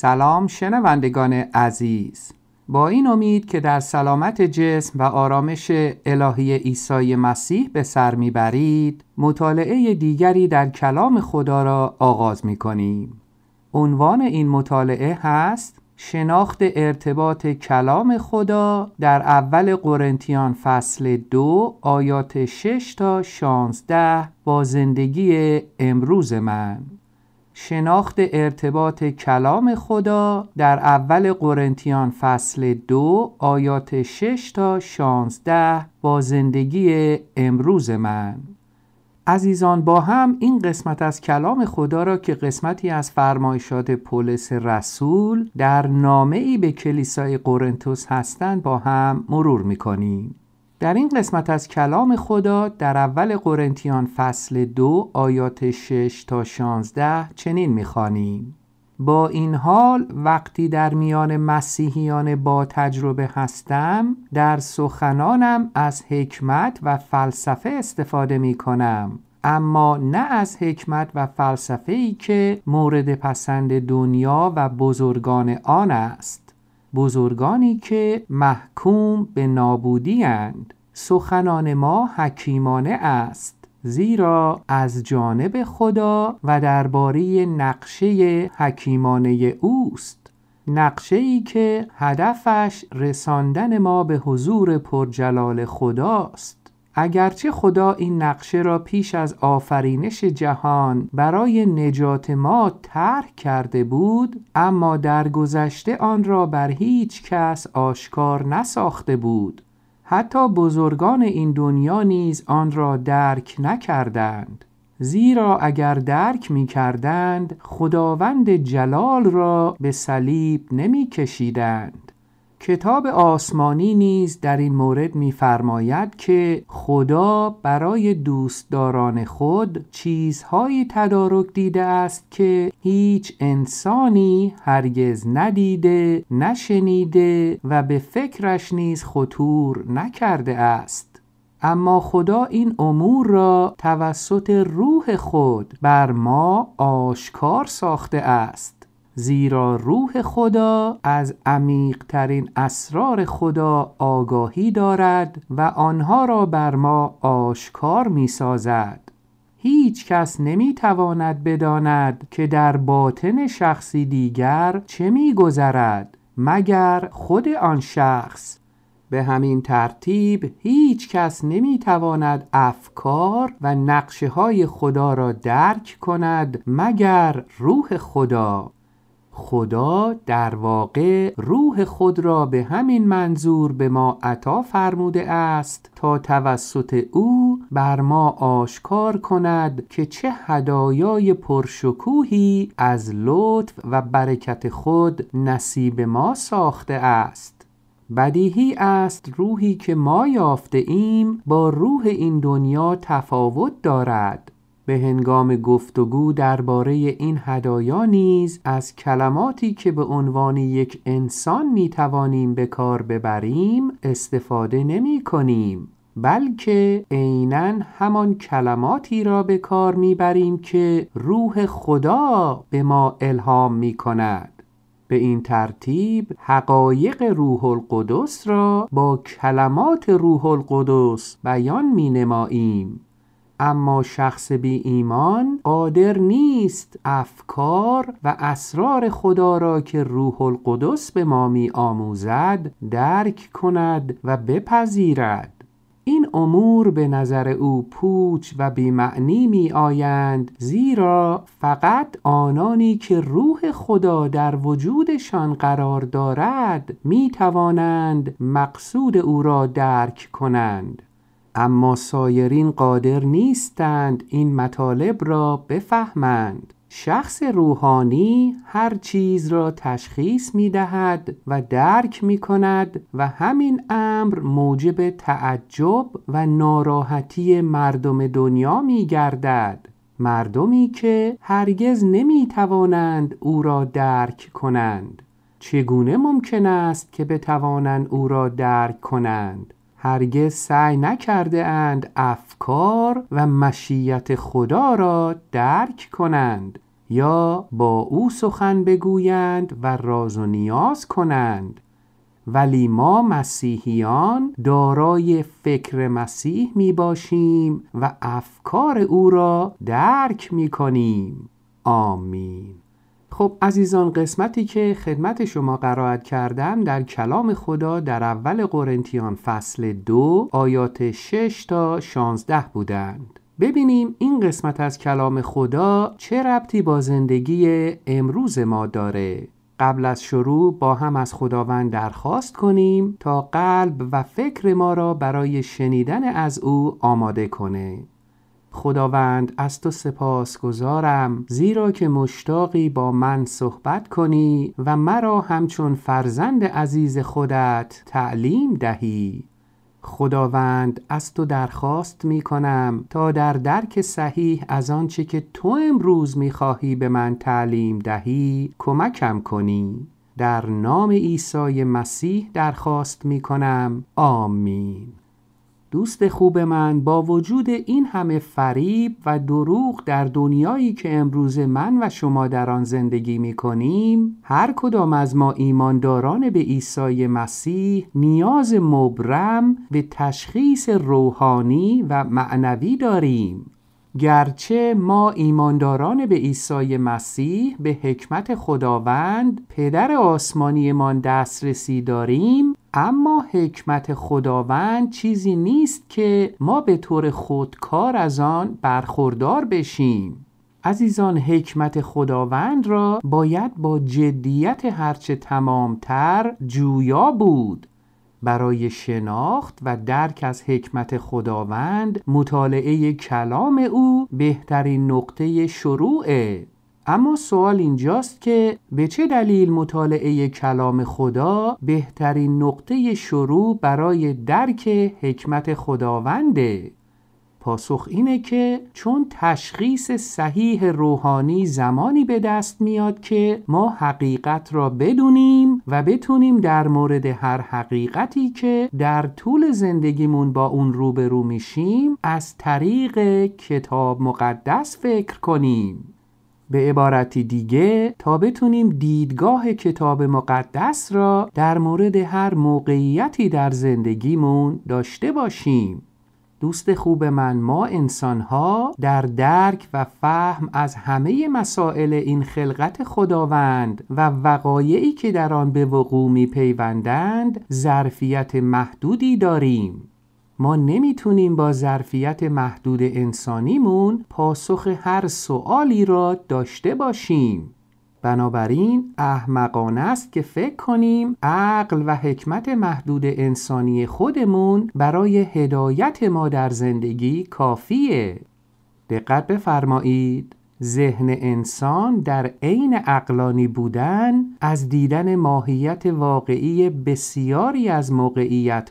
سلام شنوندگان عزیز. با این امید که در سلامت جسم و آرامش الهی عیسی مسیح به سر می‌برید مطالعه دیگری در کلام خدا را آغاز می کنیم عنوان این مطالعه هست شناخت ارتباط کلام خدا در اول قرنتیان فصل دو آیات 6 تا 16 با زندگی امروز من. شناخت ارتباط کلام خدا در اول قرنتیان فصل دو آیات 6 تا 16 با زندگی امروز من. عزیزان با هم این قسمت از کلام خدا را که قسمتی از فرمایشات پولس رسول در نامه ای به کلیسای قرنتوس هستند با هم مرور می‌کنیم. در این قسمت از کلام خدا در اول قرنتیان فصل دو آیات 6 تا 16 چنین می‌خوانیم. با این حال وقتی در میان مسیحیان با تجربه هستم در سخنانم از حکمت و فلسفه استفاده می کنم اما نه از حکمت و فلسفه ای که مورد پسند دنیا و بزرگان آن است. بزرگانی که محکوم به نابودی اند. سخنان ما حکیمانه است زیرا از جانب خدا و درباره نقشه حکیمانه اوست. نقشه ای که هدفش رساندن ما به حضور پرجلال خداست. اگرچه خدا این نقشه را پیش از آفرینش جهان برای نجات ما طرح کرده بود اما در گذشته آن را بر هیچ کس آشکار نساخته بود. حتی بزرگان این دنیا نیز آن را درک نکردند. زیرا اگر درک می کردند خداوند جلال را به صلیب نمی کشیدند کتاب آسمانی نیز در این مورد می‌فرماید که خدا برای دوستداران خود چیزهایی تدارک دیده است که هیچ انسانی هرگز ندیده نشنیده و به فکرش نیز خطور نکرده است. اما خدا این امور را توسط روح خود بر ما آشکار ساخته است. زیرا روح خدا از عمیق ترین اسرار خدا آگاهی دارد و آنها را بر ما آشکار می سازد هیچ کس نمی تواند بداند که در باطن شخصی دیگر چه می گذرد مگر خود آن شخص. به همین ترتیب هیچ کس نمی تواند افکار و نقشه های خدا را درک کند مگر روح خدا. خدا در واقع روح خود را به همین منظور به ما عطا فرموده است تا توسط او بر ما آشکار کند که چه هدایای پرشکوهی از لطف و برکت خود نصیب ما ساخته است. بدیهی است روحی که ما یافته ایم با روح این دنیا تفاوت دارد. به هنگام گفتگو درباره این هدایا نیز از کلماتی که به عنوان یک انسان می توانیم به کار ببریم استفاده نمی کنیم بلکه عینا همان کلماتی را به کار می‌بریم که روح خدا به ما الهام می کند به این ترتیب حقایق روح القدس را با کلمات روح القدس بیان می نماییم اما شخص بی ایمان قادر نیست افکار و اسرار خدا را که روح القدس به ما می آموزد درک کند و بپذیرد. این امور به نظر او پوچ و بیمعنی می آیند زیرا فقط آنانی که روح خدا در وجودشان قرار دارد می توانند مقصود او را درک کنند. اما سایرین قادر نیستند این مطالب را بفهمند. شخص روحانی هر چیز را تشخیص می دهد و درک می کند و همین امر موجب تعجب و ناراحتی مردم دنیا می گردد مردمی که هرگز نمی توانند او را درک کنند. چگونه ممکن است که بتوانند او را درک کنند؟ هرگز سعی نکرده اند افکار و مشیت خدا را درک کنند یا با او سخن بگویند و راز و نیاز کنند. ولی ما مسیحیان دارای فکر مسیح می باشیم و افکار او را درک می کنیم آمین. خب عزیزان قسمتی که خدمت شما قرائت کردم در کلام خدا در اول قرنتیان فصل دو آیات 6 تا 16 بودند. ببینیم این قسمت از کلام خدا چه ربطی با زندگی امروز ما داره. قبل از شروع با هم از خداوند درخواست کنیم تا قلب و فکر ما را برای شنیدن از او آماده کنه. خداوند از تو سپاس گذارم زیرا که مشتاقی با من صحبت کنی و مرا همچون فرزند عزیز خودت تعلیم دهی. خداوند از تو درخواست می کنم تا در درک صحیح از آنچه که تو امروز می خواهی به من تعلیم دهی کمکم کنی. در نام عیسی مسیح درخواست می کنم. آمین. دوست خوب من با وجود این همه فریب و دروغ در دنیایی که امروز من و شما در آن زندگی می کنیم هر کدام از ما ایمانداران به عیسی مسیح نیاز مبرم به تشخیص روحانی و معنوی داریم. گرچه ما ایمانداران به عیسی مسیح به حکمت خداوند پدر آسمانیمان دسترسی داریم اما حکمت خداوند چیزی نیست که ما به طور خودکار از آن برخوردار بشیم. عزیزان حکمت خداوند را باید با جدیت هرچه تمامتر جویا بود. برای شناخت و درک از حکمت خداوند مطالعه کلام او بهترین نقطه شروعه. اما سوال اینجاست که به چه دلیل مطالعه کلام خدا بهترین نقطه شروع برای درک حکمت خداونده؟ پاسخ اینه که چون تشخیص صحیح روحانی زمانی به دست میاد که ما حقیقت را بدونیم و بتونیم در مورد هر حقیقتی که در طول زندگیمون با اون روبرو میشیم از طریق کتاب مقدس فکر کنیم. به عبارتی دیگه تا بتونیم دیدگاه کتاب مقدس را در مورد هر موقعیتی در زندگیمون داشته باشیم. دوست خوب من ما انسانها در درک و فهم از همه مسائل این خلقت خداوند و وقایعی که در آن به وقوع می پیوندند ظرفیت محدودی داریم. ما نمی‌تونیم با ظرفیت محدود انسانیمون پاسخ هر سوالی را داشته باشیم. بنابراین احمقانه است که فکر کنیم عقل و حکمت محدود انسانی خودمون برای هدایت ما در زندگی کافیه. دقت بفرمایید. ذهن انسان در عین اقلانی بودن از دیدن ماهیت واقعی بسیاری از موقعیت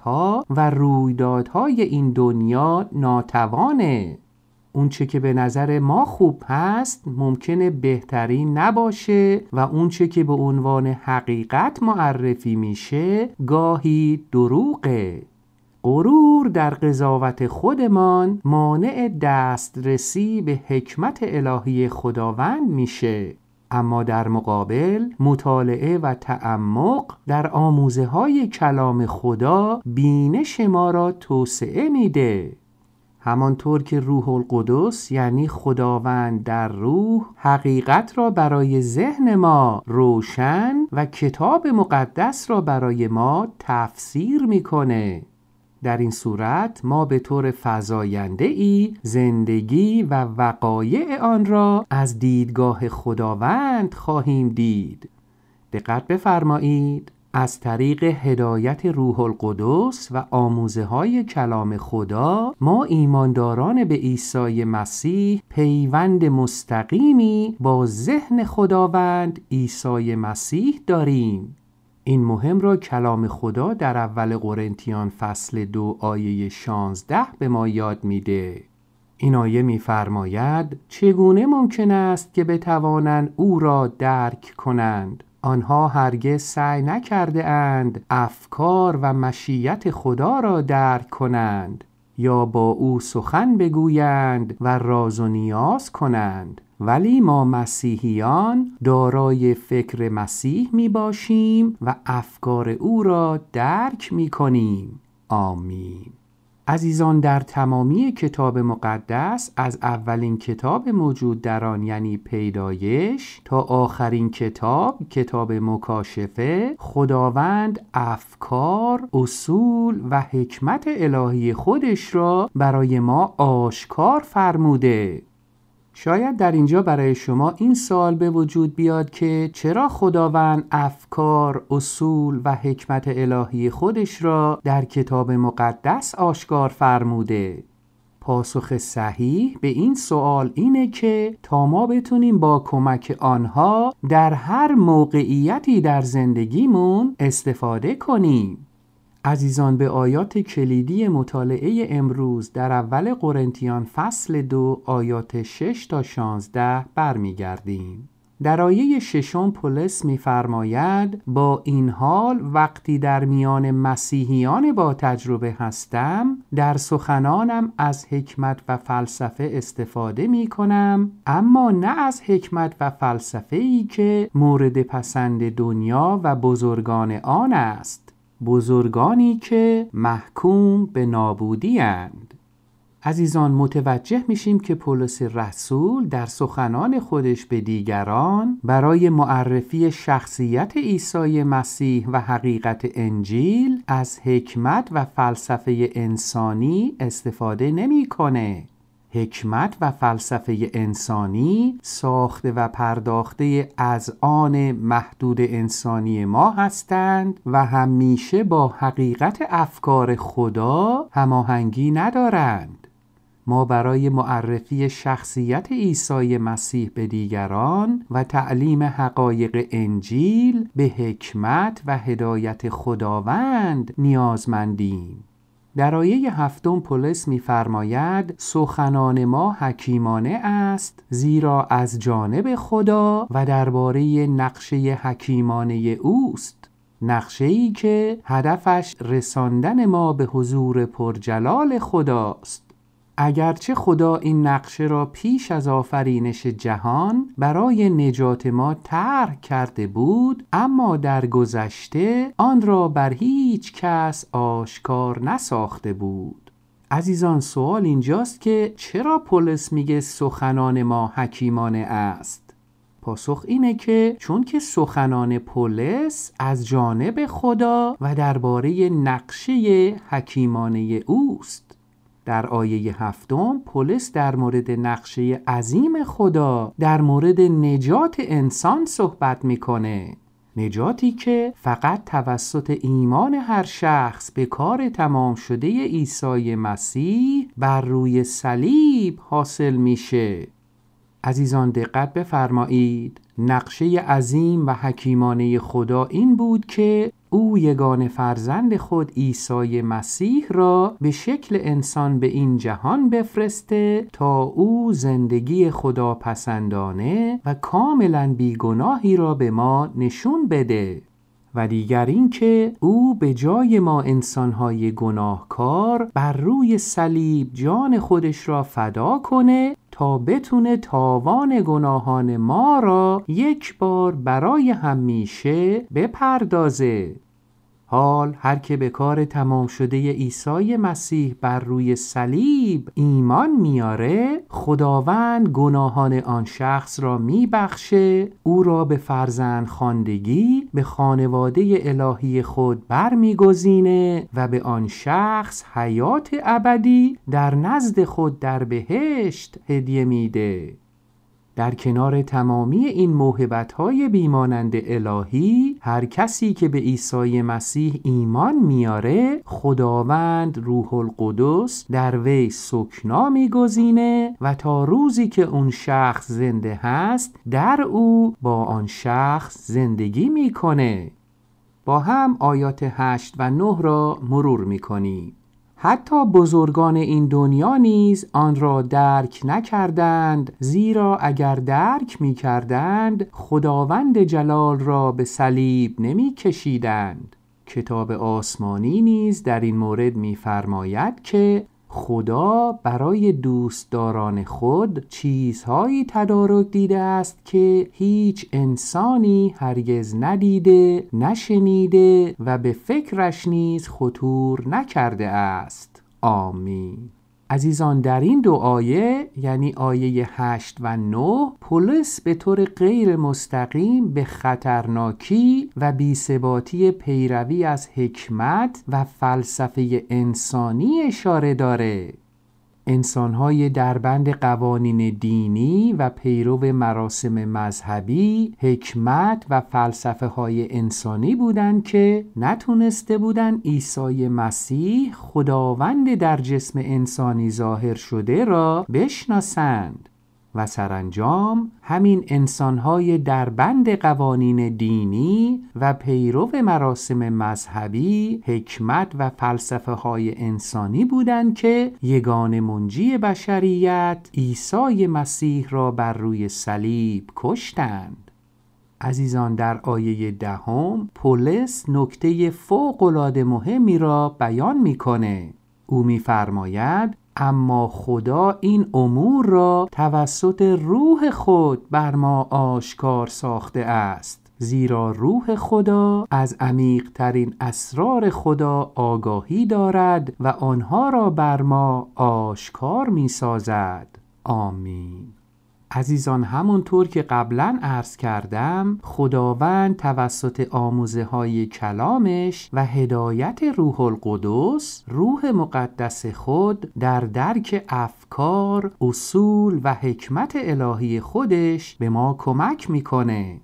و رویدادهای این دنیا ناتوانه. اونچه که به نظر ما خوب هست ممکنه بهترین نباشه و اونچه که به عنوان حقیقت معرفی میشه گاهی دروغه. غرور در قضاوت خودمان مانع دسترسی به حکمت الهی خداوند میشه. اما در مقابل مطالعه و تعمق در آموزه های کلام خدا بینش ما را توسعه میده. همانطور که روح القدس یعنی خداوند در روح حقیقت را برای ذهن ما روشن و کتاب مقدس را برای ما تفسیر می‌کنه. در این صورت ما به طور فضاینده ای زندگی و وقایع آن را از دیدگاه خداوند خواهیم دید. دقت بفرمایید. از طریق هدایت روح القدس و آموزه های کلام خدا ما ایمانداران به عیسی مسیح پیوند مستقیمی با ذهن خداوند عیسی مسیح داریم. این مهم را کلام خدا در اول قرنتیان فصل دو آیه 16 به ما یاد میده. این آیه میفرماید چگونه ممکن است که بتوانند او را درک کنند؟ آنها هرگز سعی نکرده اند افکار و مشیت خدا را درک کنند یا با او سخن بگویند و راز و نیاز کنند. ولی ما مسیحیان دارای فکر مسیح می باشیم و افکار او را درک می کنیم آمین. عزیزان در تمامی کتاب مقدس از اولین کتاب موجود در آن یعنی پیدایش تا آخرین کتاب کتاب مکاشفه خداوند افکار اصول و حکمت الهی خودش را برای ما آشکار فرموده. شاید در اینجا برای شما این سوال به وجود بیاد که چرا خداوند افکار، اصول و حکمت الهی خودش را در کتاب مقدس آشکار فرموده؟ پاسخ صحیح به این سوال اینه که تا ما بتونیم با کمک آنها در هر موقعیتی در زندگیمون استفاده کنیم. عزیزان به آیات کلیدی مطالعه امروز در اول قرنتیان فصل دو آیات 6 تا 16 برمیگردیم. در آیه ششم پولس میفرماید با این حال وقتی در میان مسیحیان با تجربه هستم در سخنانم از حکمت و فلسفه استفاده می کنم اما نه از حکمت و فلسفه ای که مورد پسند دنیا و بزرگان آن است بزرگانی که محکوم به نابودی اند. عزیزان متوجه میشیم که پولس رسول در سخنان خودش به دیگران برای معرفی شخصیت عیسی مسیح و حقیقت انجیل از حکمت و فلسفه انسانی استفاده نمی‌کنه. حکمت و فلسفه انسانی ساخته و پرداخته از آن محدود انسانی ما هستند و همیشه با حقیقت افکار خدا هماهنگی ندارند. ما برای معرفی شخصیت عیسی مسیح به دیگران و تعلیم حقایق انجیل به حکمت و هدایت خداوند نیازمندیم. در آیه هفتم پولس میفرماید سخنان ما حکیمانه است زیرا از جانب خدا و درباره نقشه حکیمانه اوست. نقشه ای که هدفش رساندن ما به حضور پرجلال خداست. اگرچه خدا این نقشه را پیش از آفرینش جهان برای نجات ما طرح کرده بود اما در گذشته آن را بر هیچ کس آشکار نساخته بود. عزیزان سوال اینجاست که چرا پولس میگه سخنان ما حکیمانه است؟ پاسخ اینه که چون که سخنان پولس از جانب خدا و درباره نقشه حکیمانه اوست. در آیه هفتم پولس در مورد نقشه عظیم خدا در مورد نجات انسان صحبت می‌کنه. نجاتی که فقط توسط ایمان هر شخص به کار تمام شده عیسی مسیح بر روی صلیب حاصل میشه. عزیزان دقت بفرمایید. نقشه عظیم و حکیمانه خدا این بود که او یگان فرزند خود عیسی مسیح را به شکل انسان به این جهان بفرسته تا او زندگی خدا پسندانه و کاملا بیگناهی را به ما نشون بده. و دیگر اینکه او به جای ما انسانهای گناهکار بر روی صلیب جان خودش را فدا کنه تا بتونه تاوان گناهان ما را یک بار برای همیشه بپردازه. حال هر که به کار تمام شده عیسی مسیح بر روی صلیب ایمان میاره خداوند گناهان آن شخص را میبخشه او را به فرزند خاندگی به خانواده الهی خود برمیگزینه و به آن شخص حیات ابدی در نزد خود در بهشت هدیه میده. در کنار تمامی این موهبت های بیمانند الهی هر کسی که به عیسی مسیح ایمان میاره خداوند روح القدس در وی سکنا میگزینه و تا روزی که اون شخص زنده هست در او با آن شخص زندگی می‌کنه. با هم آیات 8 و 9 را مرور می‌کنیم. حتی بزرگان این دنیا نیز آن را درک نکردند زیرا اگر درک می کردند خداوند جلال را به صلیب نمی کشیدند کتاب آسمانی نیز در این مورد میفرماید که خدا برای دوستداران خود چیزهایی تدارک دیده است که هیچ انسانی هرگز ندیده نشنیده و به فکرش نیز خطور نکرده است. آمین. عزیزان در این دو آیه یعنی آیه 8 و 9 پولس به طور غیر مستقیم به خطرناکی و بیثباتی پیروی از حکمت و فلسفه انسانی اشاره داره. انسانهای دربند قوانین دینی و پیرو مراسم مذهبی حکمت و فلسفه های انسانی بودند که نتونسته بودند عیسی مسیح خداوند در جسم انسانی ظاهر شده را بشناسند. و سرانجام همین انسانهای در بند قوانین دینی و پیرو مراسم مذهبی حکمت و فلسفه های انسانی بودند که یگان منجی بشریت عیسی مسیح را بر روی صلیب کشتند. عزیزان در آیه دهم پولس نکته فوق مهمی را بیان می‌کنه. او میفرماید اما خدا این امور را توسط روح خود بر ما آشکار ساخته است زیرا روح خدا از عمیق ترین اسرار خدا آگاهی دارد و آنها را بر ما آشکار می سازد آمین. عزیزان همونطور که قبلا عرض کردم خداوند توسط آموزه های کلامش و هدایت روح القدس روح مقدس خود در درک افکار، اصول و حکمت الهی خودش به ما کمک می‌کنه.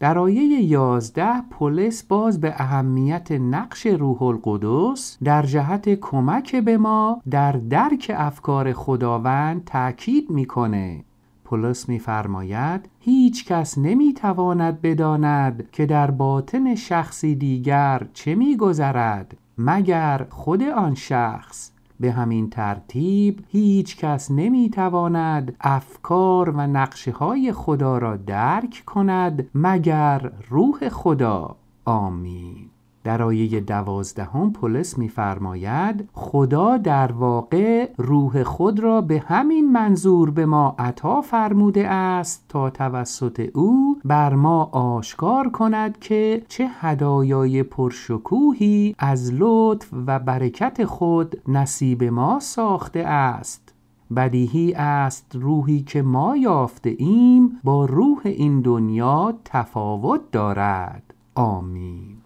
در آیه 11 پولس باز به اهمیت نقش روح القدس در جهت کمک به ما در درک افکار خداوند تأکید می‌کنه. پولس میفرماید هیچ کس نمی‌تواند بداند که در باطن شخصی دیگر چه میگذرد مگر خود آن شخص. به همین ترتیب هیچ کس نمی‌تواند افکار و نقشه های خدا را درک کند مگر روح خدا. آمین. در آیه دوازدهم پولس میفرماید خدا در واقع روح خود را به همین منظور به ما عطا فرموده است تا توسط او بر ما آشکار کند که چه هدایای پرشکوهی از لطف و برکت خود نصیب ما ساخته است. بدیهی است روحی که ما یافته ایم با روح این دنیا تفاوت دارد. آمین.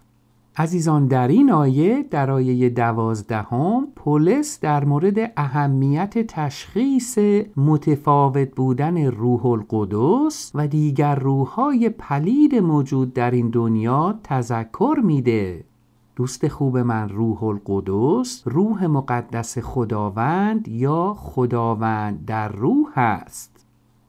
عزیزان در این آیه در آیه دوازدهم پولس در مورد اهمیت تشخیص متفاوت بودن روح القدس و دیگر روحهای پلید موجود در این دنیا تذکر میده. دوست خوب من روح القدس روح مقدس خداوند یا خداوند در روح است.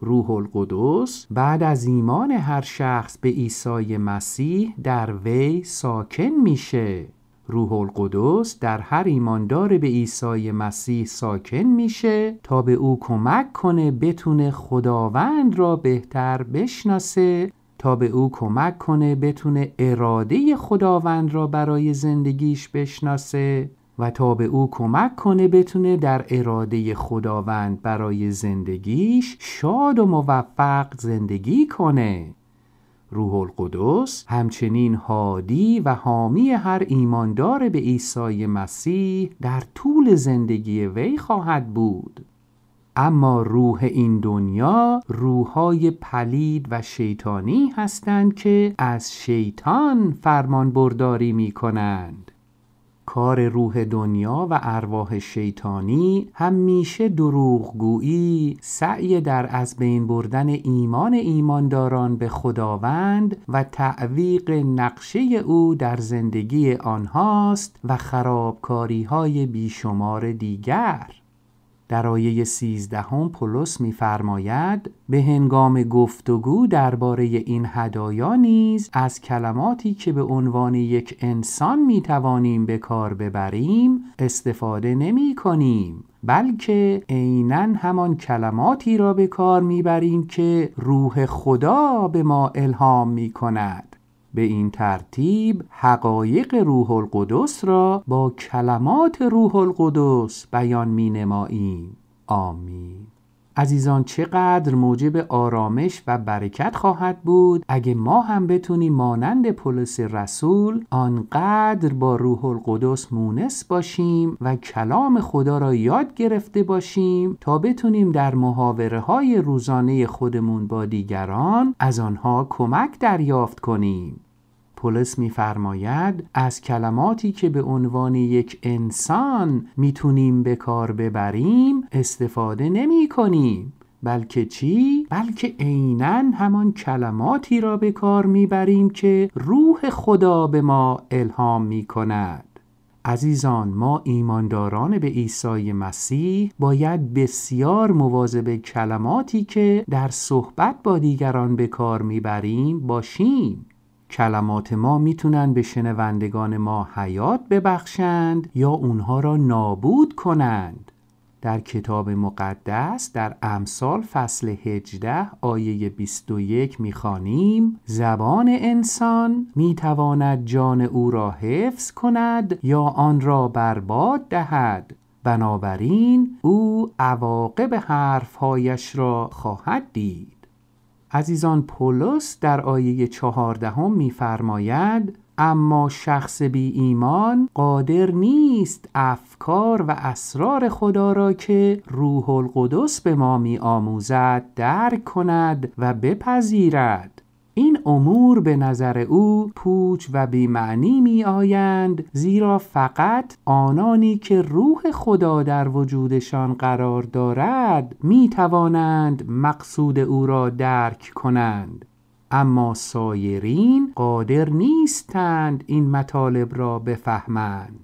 روح القدس بعد از ایمان هر شخص به عیسی مسیح در وی ساکن میشه. روح القدس در هر ایماندار به عیسی مسیح ساکن میشه تا به او کمک کنه بتونه خداوند را بهتر بشناسه تا به او کمک کنه بتونه اراده خداوند را برای زندگیش بشناسه. و تا به او کمک کنه بتونه در اراده خداوند برای زندگیش شاد و موفق زندگی کنه. روح القدس همچنین هادی و حامی هر ایماندار به عیسی مسیح در طول زندگی وی خواهد بود. اما روح این دنیا روحای پلید و شیطانی هستند که از شیطان فرمان برداری می کنند کار روح دنیا و ارواح شیطانی همیشه دروغگویی سعی در از بین بردن ایمان ایمانداران به خداوند و تعویق نقشه او در زندگی آنهاست و خرابکاری های بیشمار دیگر. در آیه سیزدهم پولس میفرماید به هنگام گفتگو درباره این هدایا نیز از کلماتی که به عنوان یک انسان می توانیم به کار ببریم استفاده نمی کنیم بلکه عینا همان کلماتی را به کار می‌بریم که روح خدا به ما الهام می کند به این ترتیب حقایق روح القدس را با کلمات روح القدس بیان می نماییم آمین. عزیزان چقدر موجب آرامش و برکت خواهد بود اگه ما هم بتونیم مانند پولس رسول آنقدر با روح القدس مونس باشیم و کلام خدا را یاد گرفته باشیم تا بتونیم در محاوره های روزانه خودمون با دیگران از آنها کمک دریافت کنیم. پولس میفرماید از کلماتی که به عنوان یک انسان می‌تونیم به کار ببریم استفاده نمی کنیم بلکه چی؟ بلکه عینا همان کلماتی را به کار می‌بریم که روح خدا به ما الهام می کند عزیزان ما ایمانداران به عیسی مسیح باید بسیار مواظب کلماتی که در صحبت با دیگران به کار می‌بریم باشیم. کلمات ما می‌تونن به شنوندگان ما حیات ببخشند یا اونها را نابود کنند. در کتاب مقدس در امثال فصل 18 آیه 21 می‌خوانیم زبان انسان می‌تواند جان او را حفظ کند یا آن را برباد دهد. بنابراین او عواقب حرفهایش را خواهد دید. عزیزان پولس در آیه چهاردهم میفرماید اما شخص بی ایمان قادر نیست افکار و اسرار خدا را که روح القدس به ما می آموزد درک کند و بپذیرد. امور به نظر او پوچ و بیمعنی می آیند زیرا فقط آنانی که روح خدا در وجودشان قرار دارد می توانند مقصود او را درک کنند. اما سایرین قادر نیستند این مطالب را بفهمند.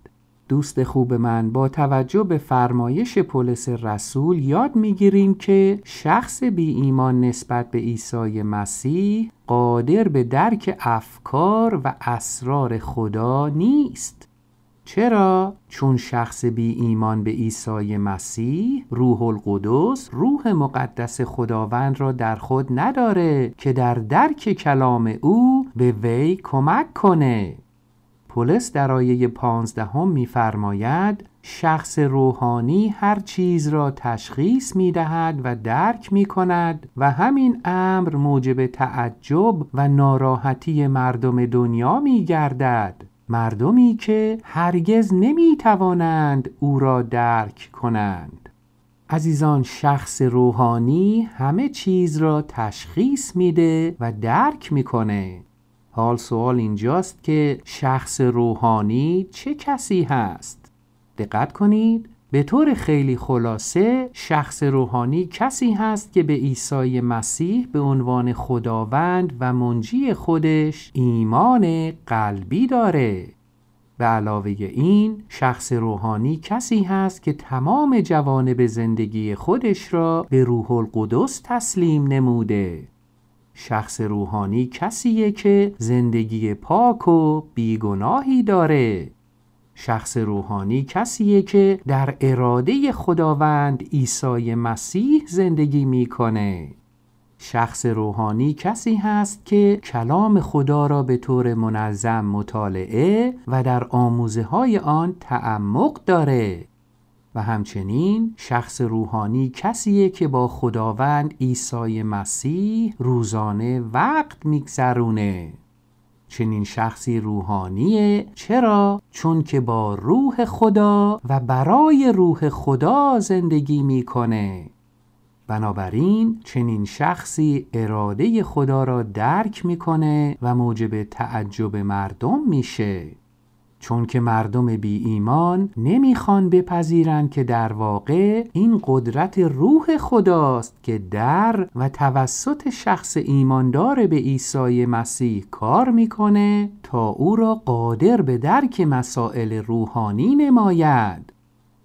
دوست خوب من با توجه به فرمایش پولس رسول یاد می‌گیریم که شخص بی ایمان نسبت به عیسی مسیح قادر به درک افکار و اسرار خدا نیست چرا؟ چون شخص بی ایمان به عیسی مسیح روح القدس روح مقدس خداوند را در خود نداره که در درک کلام او به وی کمک کنه پولس در آیه پانزدهم میفرماید شخص روحانی هر چیز را تشخیص می دهد و درک می کند و همین امر موجب تعجب و ناراحتی مردم دنیا می گردد مردمی که هرگز نمی توانند او را درک کنند. عزیزان شخص روحانی همه چیز را تشخیص میده و درک می‌کنه. حال سوال اینجاست که شخص روحانی چه کسی هست؟ دقت کنید. به طور خیلی خلاصه شخص روحانی کسی هست که به عیسی مسیح به عنوان خداوند و منجی خودش ایمان قلبی داره. به علاوه این شخص روحانی کسی هست که تمام جوانب زندگی خودش را به روح القدس تسلیم نموده. شخص روحانی کسیه که زندگی پاک و بیگناهی داره. شخص روحانی کسیه که در اراده خداوند عیسی مسیح زندگی می‌کنه. شخص روحانی کسی هست که کلام خدا را به طور منظم مطالعه و در آموزه های آن تعمق داره. و همچنین شخص روحانی کسیه که با خداوند عیسی مسیح روزانه وقت میگذرونه. چنین شخصی روحانیه چرا؟ چون که با روح خدا و برای روح خدا زندگی می‌کنه. بنابراین چنین شخصی اراده خدا را درک می‌کنه و موجب تعجب مردم میشه. چون که مردم بی ایمان نمی‌خوان بپذیرند که در واقع این قدرت روح خداست که در و توسط شخص ایماندار به عیسی مسیح کار می‌کنه تا او را قادر به درک مسائل روحانی نماید.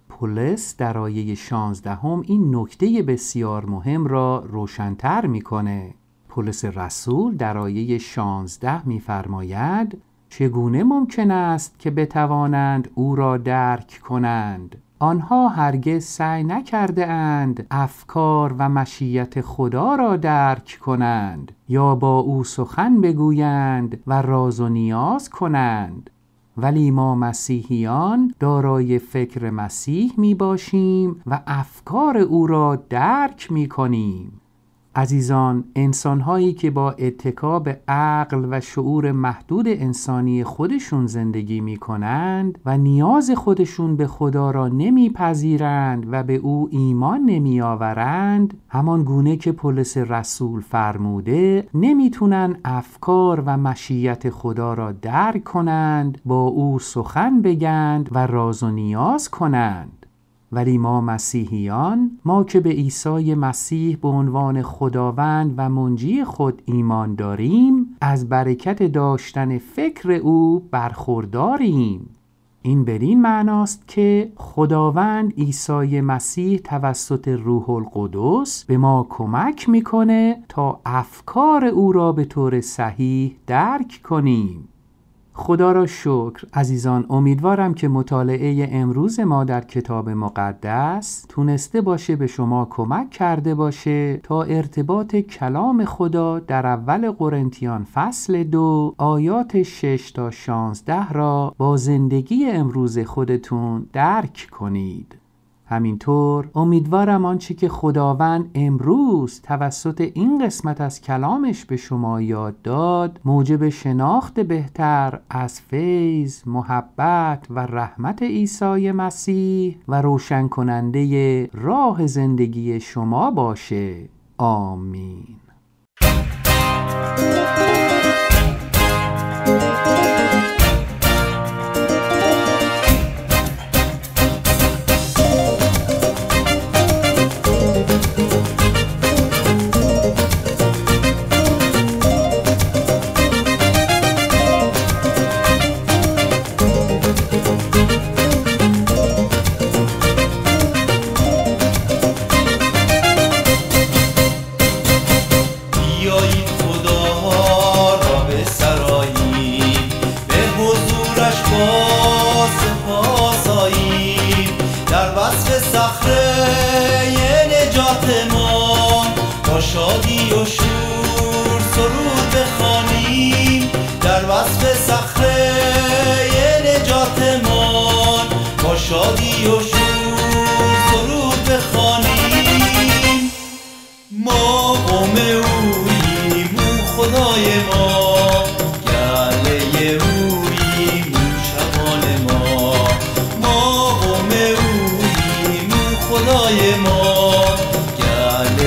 پولس در آیه 16 هم این نکته بسیار مهم را روشنتر می‌کنه. پولس رسول در آیه 16 میفرماید چگونه ممکن است که بتوانند او را درک کنند؟ آنها هرگز سعی نکرده اند افکار و مشیت خدا را درک کنند یا با او سخن بگویند و راز و نیاز کنند. ولی ما مسیحیان دارای فکر مسیح می باشیم و افکار او را درک می کنیم عزیزان انسانهایی که با اتکا به عقل و شعور محدود انسانی خودشون زندگی می کنند و نیاز خودشون به خدا را نمیپذیرند و به او ایمان نمی آورند همان گونه که پولس رسول فرموده نمی‌تونن افکار و مشیت خدا را درک کنند با او سخن بگند و راز و نیاز کنند. ولی ما مسیحیان ما که به عیسی مسیح به عنوان خداوند و منجی خود ایمان داریم از برکت داشتن فکر او برخورداریم. این بدین معناست که خداوند عیسی مسیح توسط روح القدس به ما کمک می‌کنه تا افکار او را به طور صحیح درک کنیم. خدا را شکر. عزیزان امیدوارم که مطالعه امروز ما در کتاب مقدس تونسته باشه به شما کمک کرده باشه تا ارتباط کلام خدا در اول قرنتیان فصل دو آیات 6 تا 16 را با زندگی امروز خودتون درک کنید. همینطور امیدوارم آنچه که خداوند امروز توسط این قسمت از کلامش به شما یاد داد موجب شناخت بهتر از فیض، محبت و رحمت عیسی مسیح و روشن کننده راه زندگی شما باشه. آمین.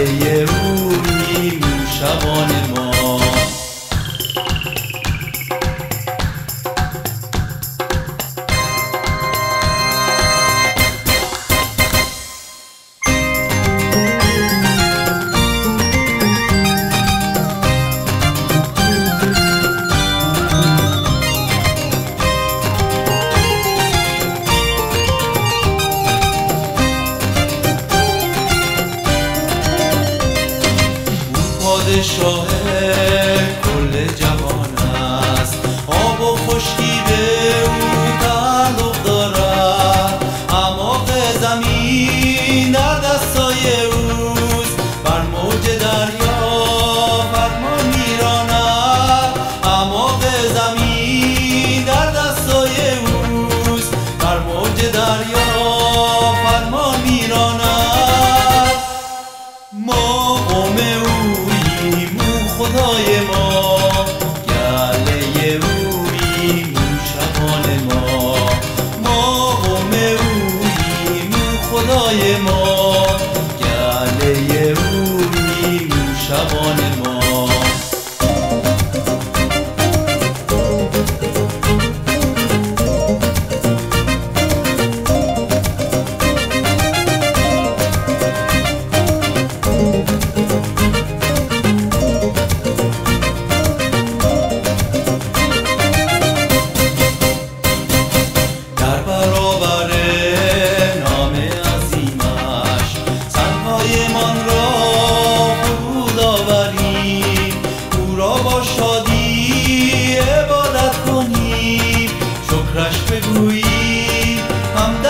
yeah.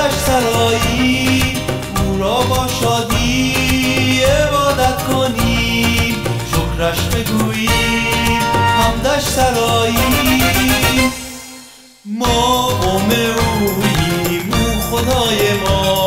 آتش سرایی او را با شادی عبادت کنیم شکرش بگوییم همدش سرایی. ما قوم اوییم او خدای ما.